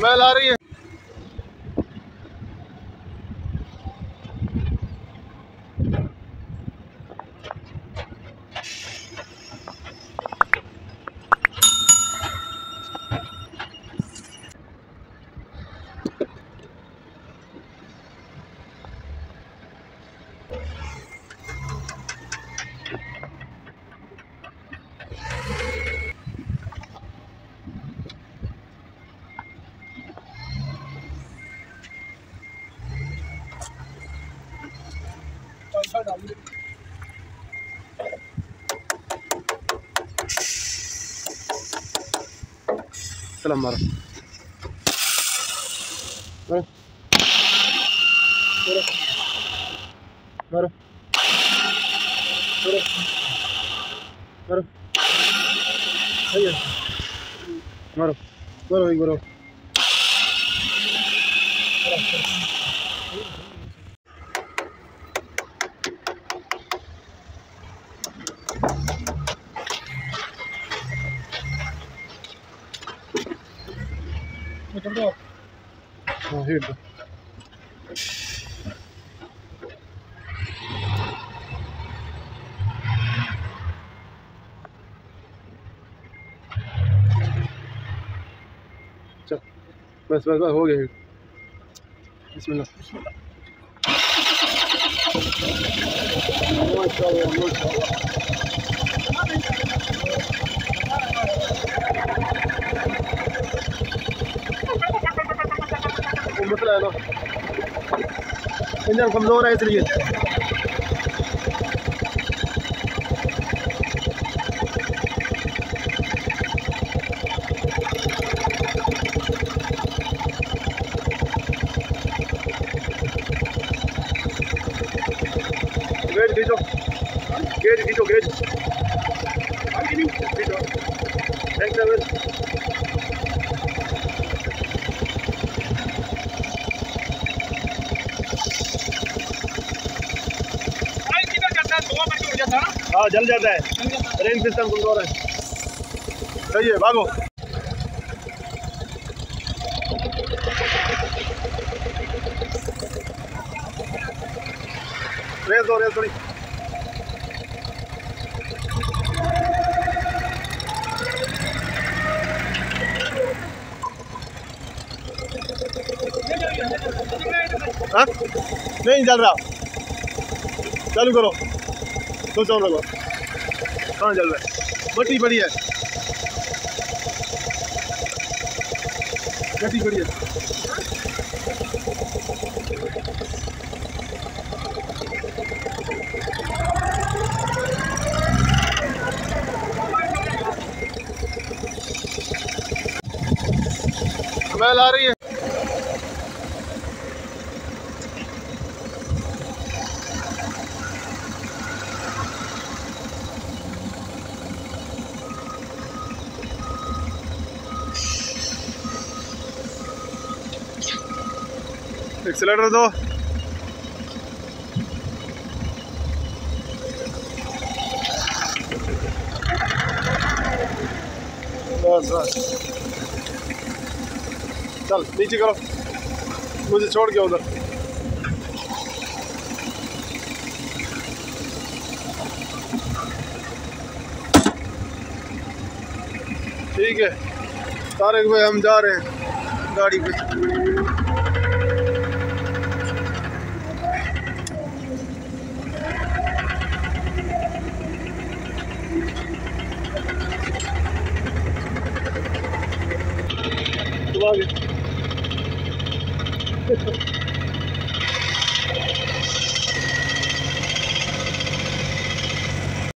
Smell آ رہی ہے se la mar mar mar mar ہاں ہیٹ دو چل بس بس بس ہو گیا بسم اللہ ماشاء اللہ ماشاء اللہ مسئلہ ہے نا انجن کمزور ہے اس لیے گیٹ کھینچو گیٹ کھینچو گیٹ تھینک یو ہاں جل جاتا ہے۔ رین سسٹم کمزور ہے۔ صحیح ہے بھاگو۔ ریس دو، ریس تھوڑی۔ ہاں؟ نہیں چل رہا۔ چالو کرو۔ تو چون لگو کہاں چل رہا ہے؟ مٹی بڑی ہے۔ مٹی بڑی ہے۔ سمیل آ رہی ہے۔ ایکسلیٹر دو بس بس چل نیچے کرو مجھے چھوڑ کے ادھر ٹھیک ہے طارق بھائی ہم جا رہے ہیں گاڑی پہ Frage.